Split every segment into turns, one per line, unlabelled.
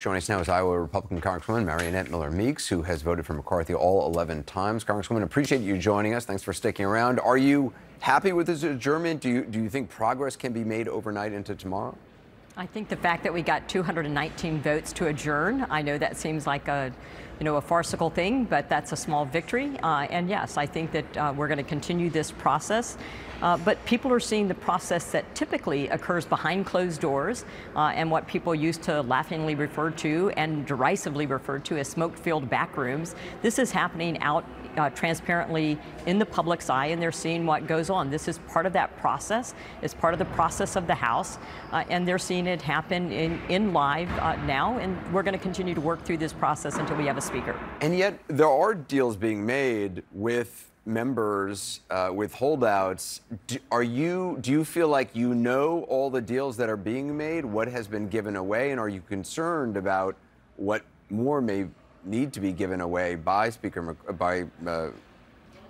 Joining us now is Iowa Republican Congresswoman Mariannette Miller Meeks, who has voted for McCarthy all 11 times. Congresswoman, appreciate you joining us. Thanks for sticking around. Are you happy with this adjournment? Do you, do you think progress can be made overnight into tomorrow?
I think the fact that we got 219 votes to adjourn, I know that seems like a, you know, a farcical thing, but that's a small victory. Uh, and yes, I think that uh, we're going to continue this process. Uh, but people are seeing the process that typically occurs behind closed doors uh, and what people used to laughingly refer to and derisively refer to as smoke-filled back rooms. This is happening out uh, transparently in the public's eye and they're seeing what goes on. This is part of that process. It's part of the process of the House uh, and they're seeing it happen in, in live uh, now and we're going to continue to work through this process until we have a speaker.
And yet there are deals being made with members uh, with holdouts. Do, are you? Do you feel like you know all the deals that are being made? What has been given away, and are you concerned about what more may need to be given away by Speaker by? Uh,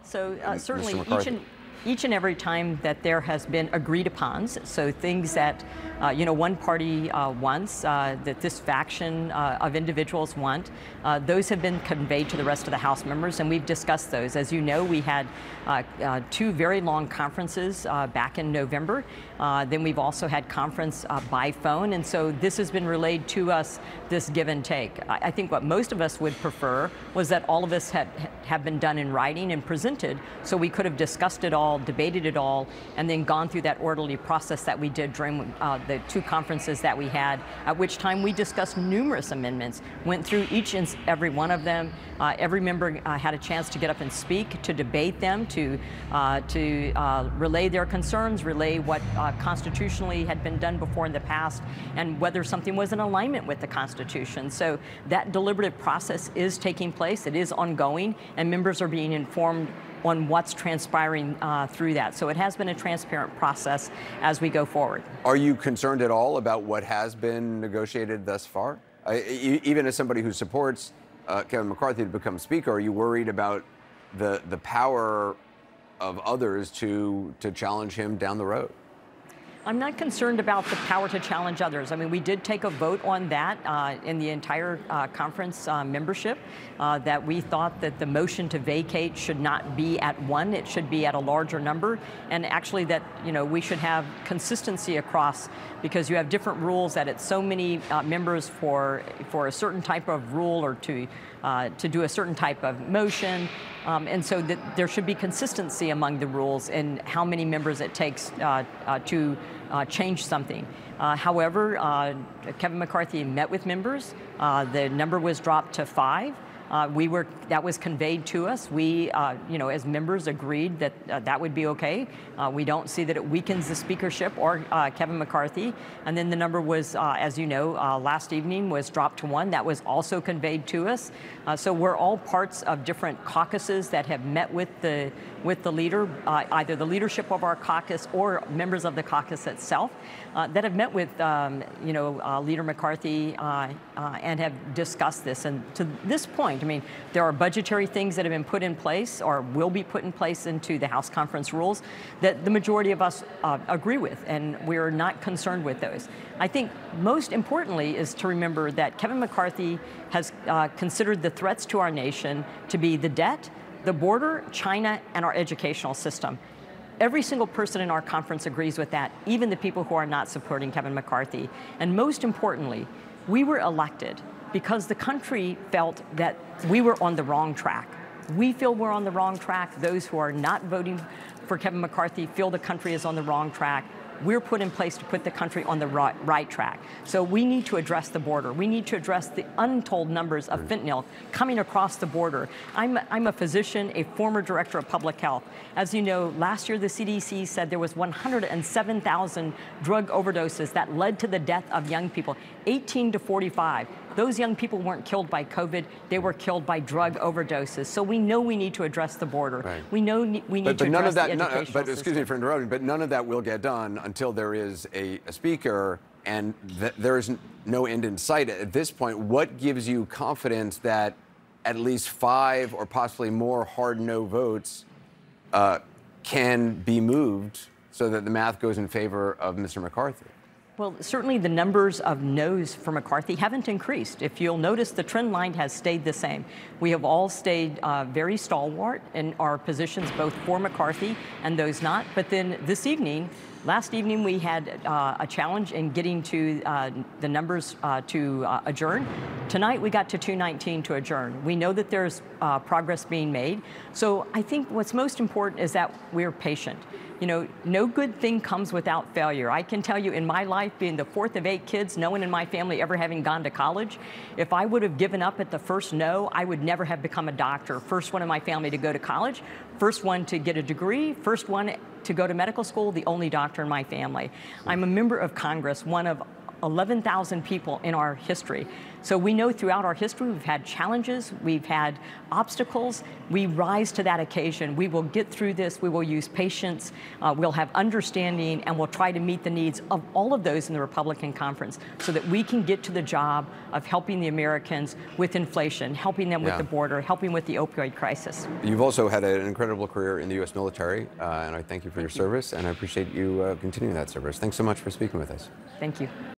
so uh, certainly each and each and every time that there has been agreed upon, so things that uh, you know one party uh, wants, uh, that this faction uh, of individuals want, uh, those have been conveyed to the rest of the House members, and we've discussed those. As you know, we had uh, two very long conferences back in November. then we've also had conference by phone, and so this has been relayed to us. This give and take. I, I think what most of us would prefer was that all of us had have been done in writing and presented, so we could have discussed it all all, debated it all, and then gone through that orderly process that we did during uh, the two conferences that we had, at which time we discussed numerous amendments, went through each and every one of them. Uh, every member uh, had a chance to get up and speak, to debate them, to, uh, to uh, relay their concerns, relay what uh, constitutionally had been done before in the past, and whether something was in alignment with the Constitution. So that deliberative process is taking place, it is ongoing, and members are being informed on what's transpiring uh, through that. So it has been a transparent process as we go forward.
Are you concerned at all about what has been negotiated thus far? Uh, even as somebody who supports uh, Kevin McCarthy to become Speaker, are you worried about the the power of others to to challenge him down the road?
I'm not concerned about the power to challenge others. I mean, we did take a vote on that uh, in the entire uh, conference uh, membership, uh, that we thought that the motion to vacate should not be at one, it should be at a larger number, and actually that, you know, we should have consistency across, because you have different rules that it's so many uh, members for, for a certain type of rule or to, uh, to do a certain type of motion, um, and so that there should be consistency among the rules and how many members it takes to uh, change something. Uh, however, uh, Kevin McCarthy met with members. Uh, the number was dropped to five. Uh, we were that was conveyed to us. We, uh, you know, as members agreed that uh, that would be okay. Uh, we don't see that it weakens the speakership or uh, Kevin McCarthy. And then the number was, uh, as you know, last evening was dropped to one. That was also conveyed to us. so we're all parts of different caucuses that have met with the with the leader, either the leadership of our caucus or members of the caucus itself, that have met with, um, you know, Leader McCarthy and have discussed this. And to this point I mean, there are budgetary things that have been put in place or will be put in place into the House conference rules that the majority of us uh, agree with, and we're not concerned with those. I think most importantly is to remember that Kevin McCarthy has uh, considered the threats to our nation to be the debt, the border, China, and our educational system. Every single person in our conference agrees with that, even the people who are not supporting Kevin McCarthy. And most importantly, we were elected because the country felt that we were on the wrong track. We feel we're on the wrong track. Those who are not voting for Kevin McCarthy feel the country is on the wrong track we're put in place to put the country on the right, right, track. So we need to address the border. We need to address the untold numbers of fentanyl coming across the border. I'm, I'm a physician, a former director of public health. As you know, last year the CDC said there was 107,000 drug overdoses that led to the death of young people, 18 to 45. Those young people weren't killed by COVID, they were killed by drug overdoses. So we know we need to address the border. Right. We know we need
but,
to
but none
of
that,
none, uh,
But excuse
system.
me for interrupting, but none of that will get done until there is a, a speaker and th there is no end in sight at this point. What gives you confidence that at least five or possibly more hard no votes uh, can be moved so that the math goes in favor of Mr. McCarthy?
Well, certainly the numbers of no's for McCarthy haven't increased. If you'll notice, the trend line has stayed the same. We have all stayed uh, very stalwart in our positions, both for McCarthy and those not. But then this evening, Last evening, we had uh, a challenge in getting to uh, the numbers uh, to uh, adjourn. Tonight, we got to 219 to adjourn. We know that there's uh, progress being made. So I think what's most important is that we're patient. You know, no good thing comes without failure. I can tell you in my life, being the fourth of eight kids, no one in my family ever having gone to college, if I would have given up at the first no, I would never have become a doctor. First one in my family to go to college, first one to get a degree, first one to go to medical school, the only doctor in my family. I'm a member of Congress, one of 11,000 people in our history. So we know throughout our history we've had challenges, we've had obstacles. We rise to that occasion. We will get through this. We will use patience. Uh, we'll have understanding, and we'll try to meet the needs of all of those in the Republican conference so that we can get to the job of helping the Americans with inflation, helping them with the border, helping with the opioid crisis.
You've also had an incredible career in the U.S. military, uh, and I thank you for your service, and I appreciate you uh, continuing that service. Thanks so much for speaking with us.
Thank you.